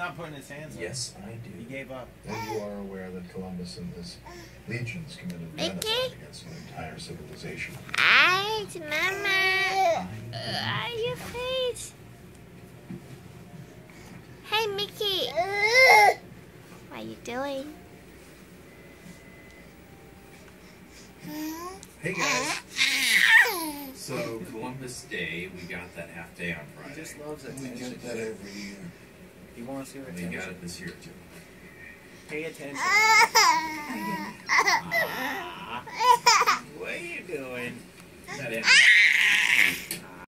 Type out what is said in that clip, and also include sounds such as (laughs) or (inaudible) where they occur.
not putting his hands up. Yes, I do. He gave up. And you are aware that Columbus and his legions committed genocide against an entire civilization. Hi, Mama. Uh, your face. Hey, Mickey. (laughs) What are you doing? Hey guys. So Columbus Day, we got that half day on He Friday. just loves We attention. get that every year. He wants your We got it this year too. Pay attention. (laughs) what are you doing? Is that it?